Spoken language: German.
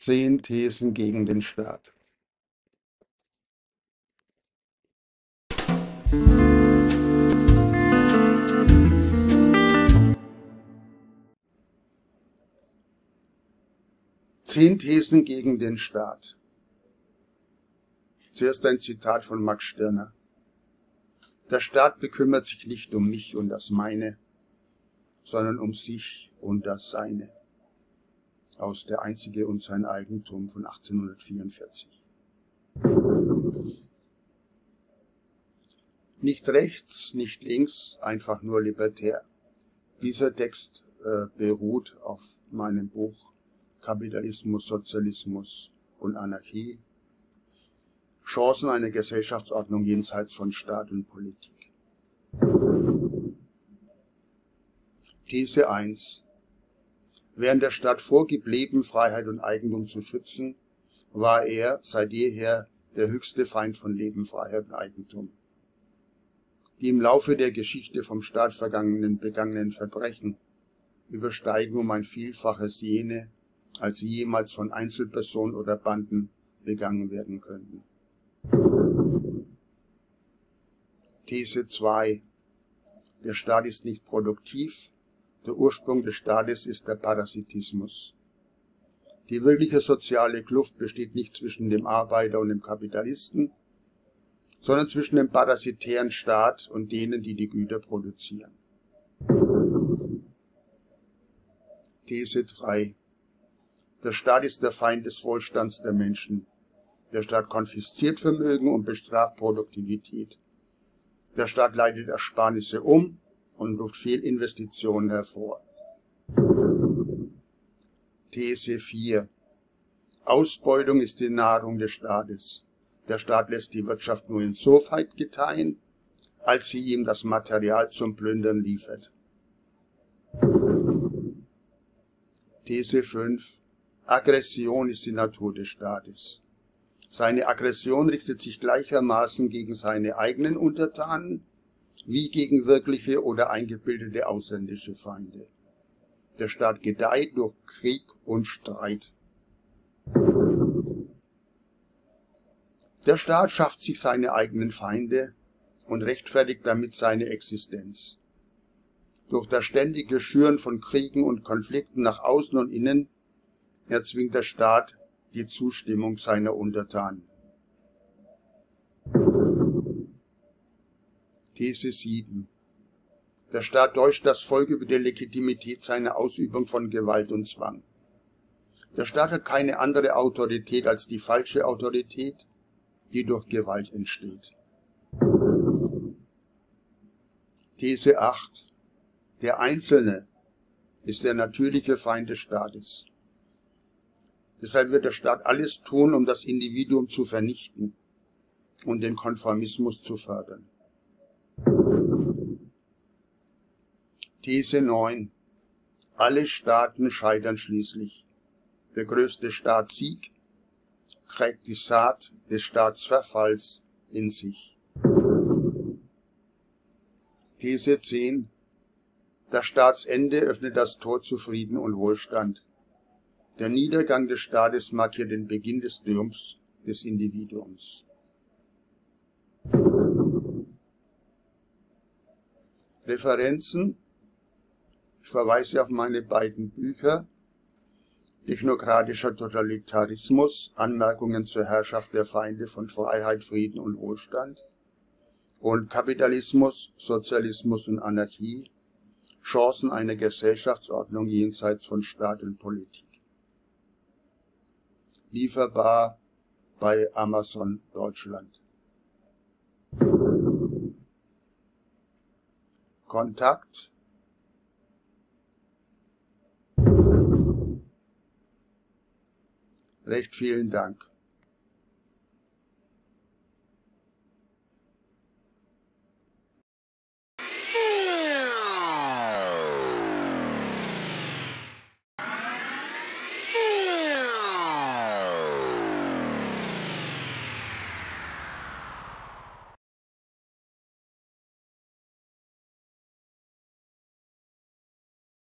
Zehn Thesen gegen den Staat. Zehn Thesen gegen den Staat. Zuerst ein Zitat von Max Stirner. Der Staat bekümmert sich nicht um mich und das meine, sondern um sich und das seine aus Der Einzige und sein Eigentum von 1844. Nicht rechts, nicht links, einfach nur libertär. Dieser Text äh, beruht auf meinem Buch Kapitalismus, Sozialismus und Anarchie. Chancen einer Gesellschaftsordnung jenseits von Staat und Politik. These 1. Während der Staat vorgibt, Leben, Freiheit und Eigentum zu schützen, war er seit jeher der höchste Feind von Leben, Freiheit und Eigentum. Die im Laufe der Geschichte vom Staat vergangenen begangenen Verbrechen übersteigen um ein Vielfaches jene, als sie jemals von Einzelpersonen oder Banden begangen werden könnten. These 2. Der Staat ist nicht produktiv, der Ursprung des Staates ist der Parasitismus. Die wirkliche soziale Kluft besteht nicht zwischen dem Arbeiter und dem Kapitalisten, sondern zwischen dem parasitären Staat und denen, die die Güter produzieren. These 3. Der Staat ist der Feind des Wohlstands der Menschen. Der Staat konfisziert Vermögen und bestraft Produktivität. Der Staat leitet Ersparnisse um und ruft Fehlinvestitionen hervor. These 4. Ausbeutung ist die Nahrung des Staates. Der Staat lässt die Wirtschaft nur insoweit gedeihen, als sie ihm das Material zum Plündern liefert. These 5. Aggression ist die Natur des Staates. Seine Aggression richtet sich gleichermaßen gegen seine eigenen Untertanen wie gegen wirkliche oder eingebildete ausländische Feinde. Der Staat gedeiht durch Krieg und Streit. Der Staat schafft sich seine eigenen Feinde und rechtfertigt damit seine Existenz. Durch das ständige Schüren von Kriegen und Konflikten nach außen und innen erzwingt der Staat die Zustimmung seiner Untertanen. These 7. Der Staat täuscht das Volk über die Legitimität seiner Ausübung von Gewalt und Zwang. Der Staat hat keine andere Autorität als die falsche Autorität, die durch Gewalt entsteht. These 8. Der Einzelne ist der natürliche Feind des Staates. Deshalb wird der Staat alles tun, um das Individuum zu vernichten und den Konformismus zu fördern. These 9. Alle Staaten scheitern schließlich. Der größte Staat Sieg trägt die Saat des Staatsverfalls in sich. These 10. Das Staatsende öffnet das Tor zu Frieden und Wohlstand. Der Niedergang des Staates markiert den Beginn des Triumphs des Individuums. Referenzen ich verweise auf meine beiden Bücher Technokratischer Totalitarismus, Anmerkungen zur Herrschaft der Feinde von Freiheit, Frieden und Wohlstand und Kapitalismus, Sozialismus und Anarchie, Chancen einer Gesellschaftsordnung jenseits von Staat und Politik. Lieferbar bei Amazon Deutschland. Kontakt Recht vielen Dank.